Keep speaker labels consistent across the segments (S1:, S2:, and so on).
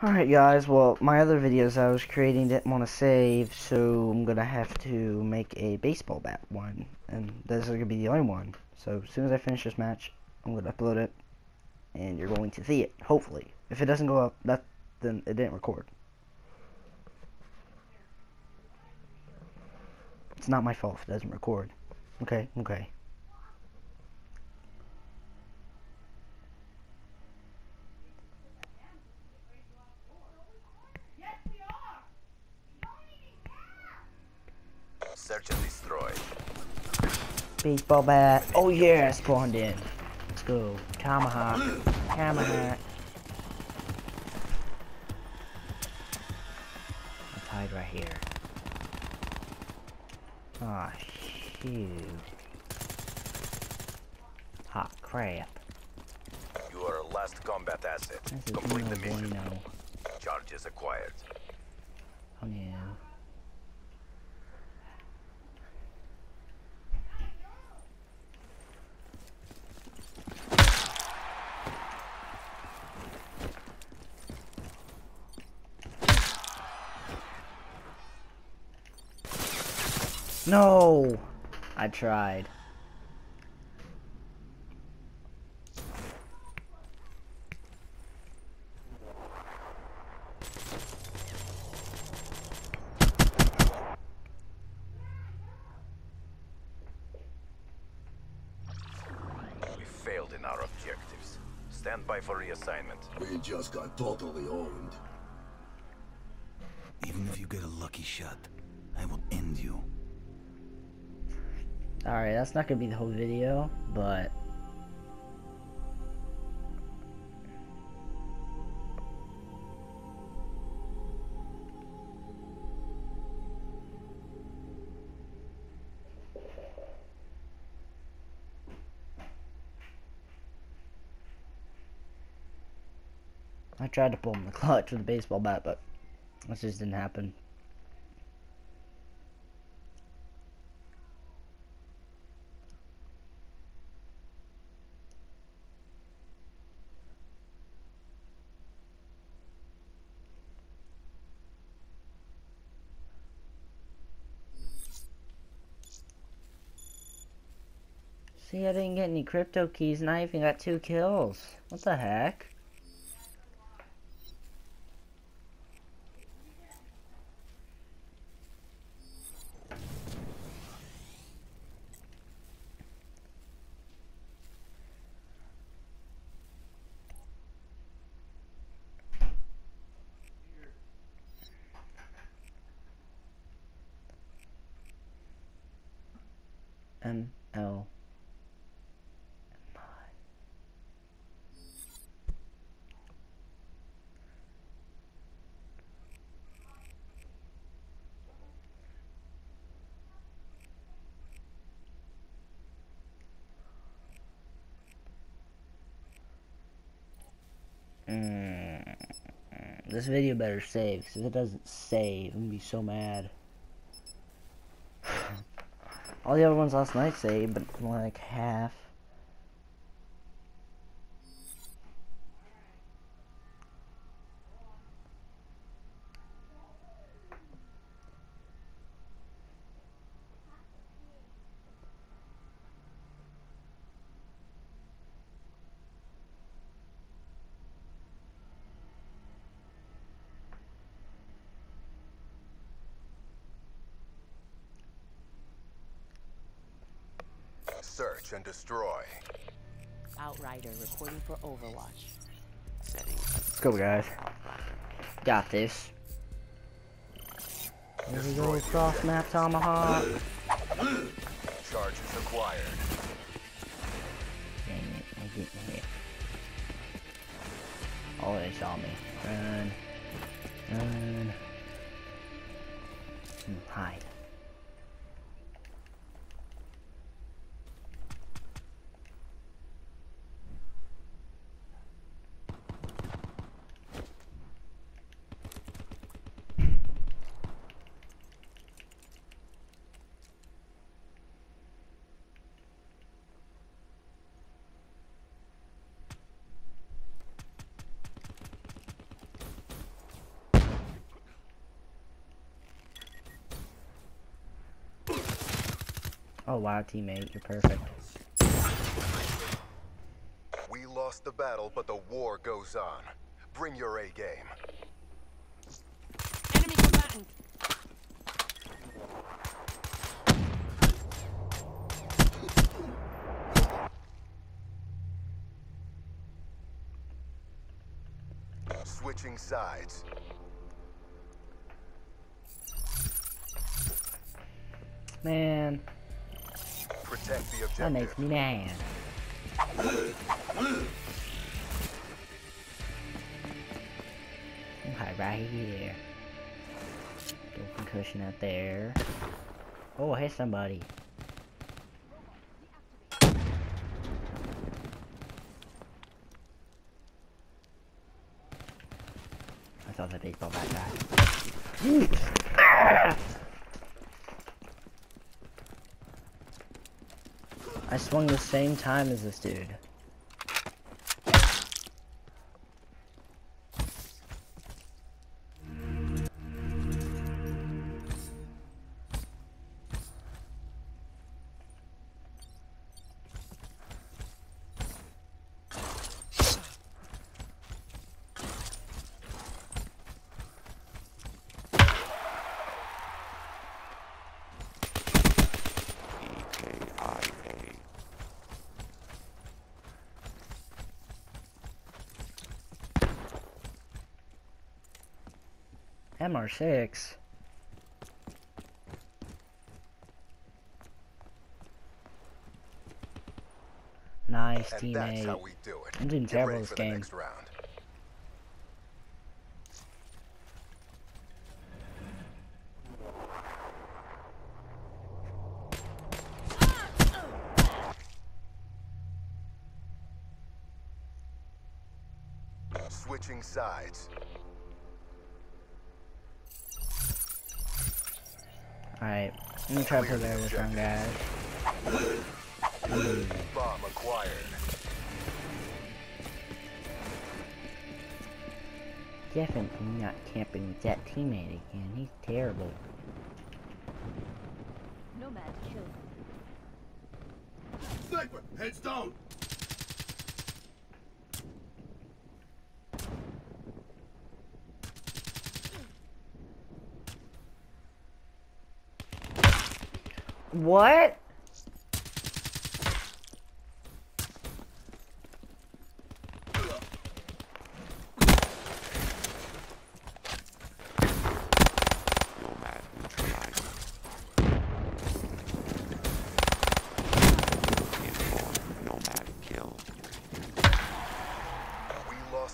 S1: Alright guys, well my other videos I was creating didn't want to save, so I'm gonna have to make a baseball bat one. And this is gonna be the only one. So as soon as I finish this match, I'm gonna upload it and you're going to see it, hopefully. If it doesn't go up, that then it didn't record. It's not my fault if it doesn't record. Okay, okay.
S2: Search and destroy.
S1: Baseball bat. Oh yeah, I spawned in. Let's go. Tomahawk. Tomahawk. Let's hide right here. Aw, shoot. Hot crap.
S2: You are a last combat asset.
S1: This is
S2: Complete the mission.
S1: bueno.
S2: Charges acquired.
S1: Oh no. No! I tried.
S2: We failed in our objectives. Stand by for reassignment.
S3: We just got totally owned.
S4: Even if you get a lucky shot, I will end you.
S1: Alright, that's not gonna be the whole video, but I tried to pull him the clutch with a baseball bat, but that just didn't happen. See, I didn't get any crypto keys, and I even got two kills. What the heck? M L this video better save, because if it doesn't save, I'm gonna be so mad. All the other ones last night saved, but like half.
S2: Search and destroy.
S5: Outrider reporting for Overwatch.
S1: Let's go, guys. Got this. There we go, cross map tomahawk.
S2: Charges acquired.
S1: Dang it, I didn't hit. Oh, they saw me. Run. Run. Hmm, hide. Oh wow, teammate, you're perfect.
S2: We lost the battle, but the war goes on. Bring your A game.
S5: Enemy combatant.
S2: Switching sides.
S1: Man,
S2: Protect the
S1: that makes me mad. Okay, right here. Concussion out there. Oh, I hit somebody. I thought the baseball bat died. I swung the same time as this dude. MR6. Nice
S2: And
S1: teammate.
S2: we do it.
S1: I'm doing terrible this game.
S2: the next round. Switching sides.
S1: Alright, I'm gonna try to
S2: Clear
S1: play
S2: the
S1: better this guys.
S2: Bomb acquired.
S1: Definitely not camping with that teammate again. He's terrible.
S5: Nomad killed.
S3: Sniper, heads down.
S1: What?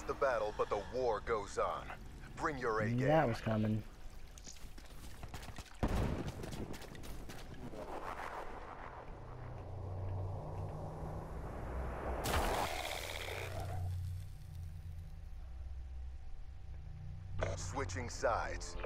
S2: The battle, but the war goes on. Bring your A game.
S1: that was coming.
S2: Switching sides.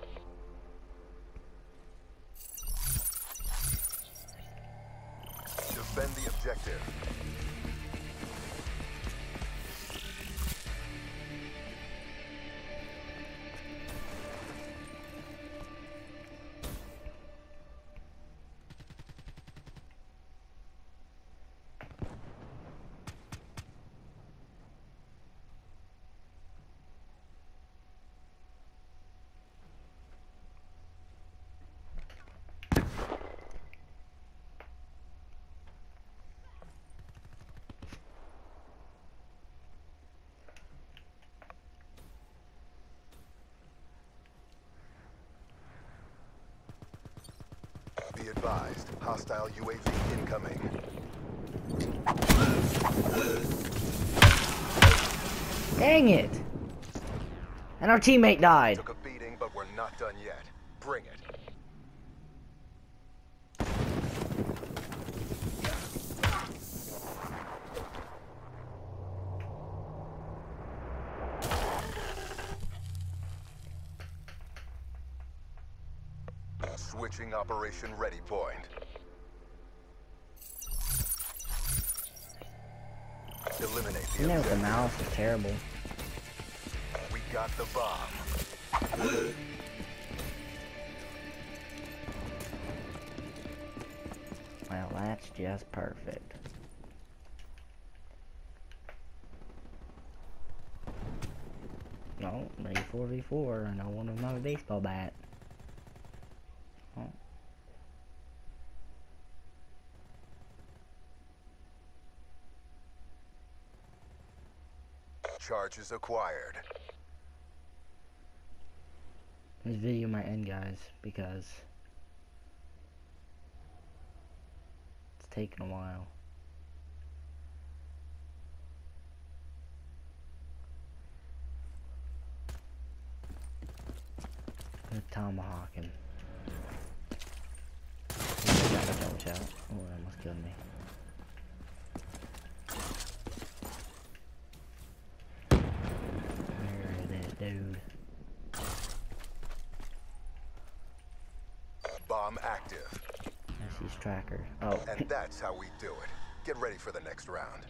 S2: Be advised, hostile UAV incoming.
S1: Dang it! And our teammate died.
S2: Took a beating, but we're not done yet. Bring it. Switching operation ready point. Eliminate the
S1: You know, the mouse is terrible.
S2: We got the bomb.
S1: Well, that's just perfect. No, maybe 4v4, and I want another baseball bat. Oh.
S2: Charges acquired.
S1: This video might end, guys, because it's taking a while. Gonna tomahawk watch out. Oh, that almost killed me. Where is it, dude?
S2: Bomb active.
S1: That's his tracker. Oh,
S2: And that's how we do it. Get ready for the next round.